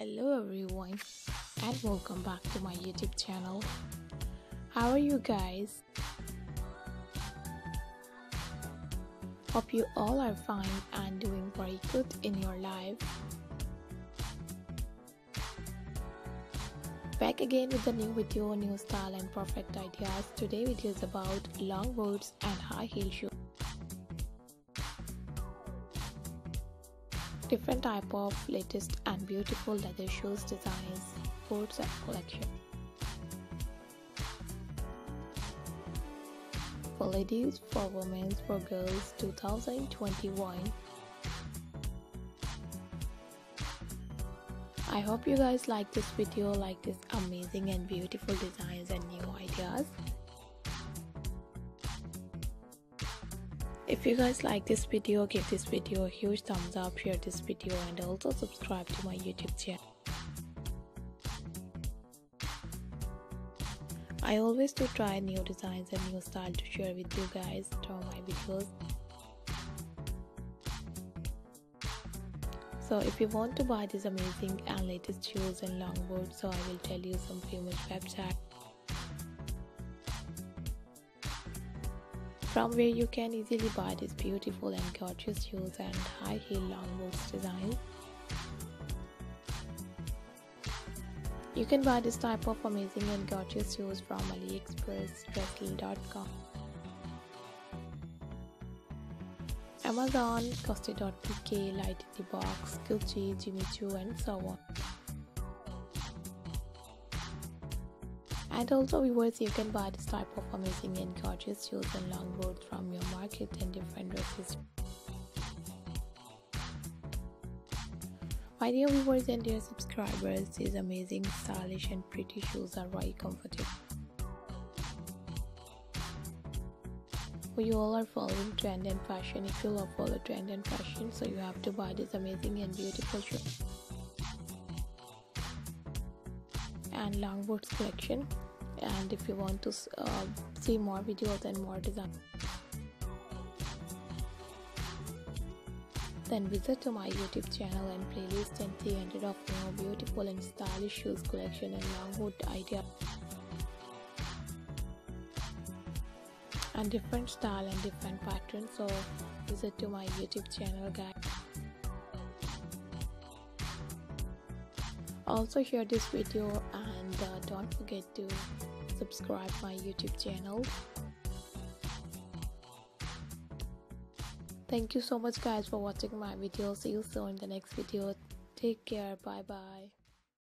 hello everyone and welcome back to my youtube channel. How are you guys? Hope you all are fine and doing very good in your life. Back again with a new video new style and perfect ideas. Today video is about long boots and high heel shoes different type of latest and beautiful leather shoes designs boots and collection. For ladies for women for girls 2021 I hope you guys like this video like this amazing and beautiful designs and new ideas if you guys like this video give this video a huge thumbs up share this video and also subscribe to my youtube channel. I always do try new designs and new style to share with you guys through my videos. So if you want to buy these amazing and latest shoes and longboards so I will tell you some famous websites from where you can easily buy these beautiful and gorgeous shoes and high heel long boots design. You can buy this type of amazing and gorgeous shoes from AliExpress, Dressel.com, Amazon, Costa.pk, Light in the Box, Gucci, Jimmy Choo and so on. And also viewers, you can buy this type of amazing and gorgeous shoes and long boots from your market and different dresses. My dear viewers and dear subscribers, these amazing, stylish and pretty shoes are very comfortable. you all are following trend and fashion if you love follow trend and fashion so you have to buy this amazing and beautiful shoes and longboards collection. And if you want to uh, see more videos and more design. Then visit to my youtube channel and playlist and 300 of more beautiful and stylish shoes collection and longboard idea. And different style and different patterns so visit to my youtube channel guys also share this video and uh, don't forget to subscribe my youtube channel. Thank you so much guys for watching my video. See you soon in the next video. Take care. Bye bye